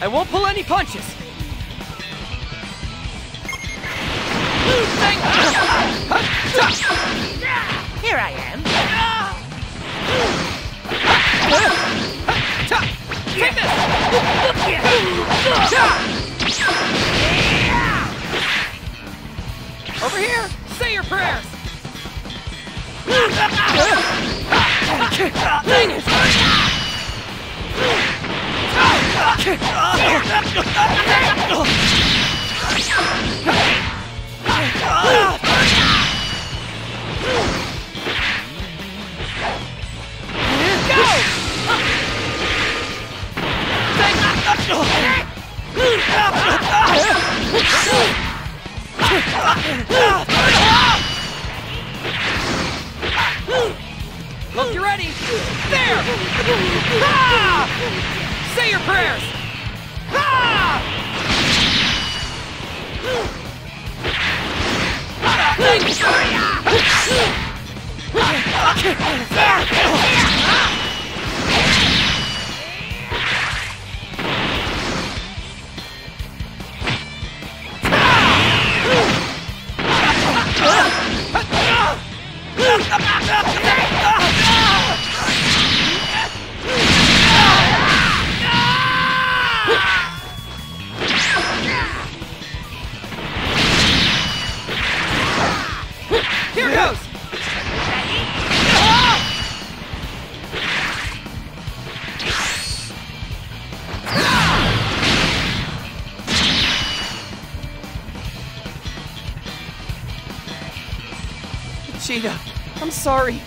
I won't pull any punches. Here I am. Take this! Over here! Say your prayers! Dang it! Hope you're ready. There! Ah! Say your prayers! Here Vegeta, I'm sorry.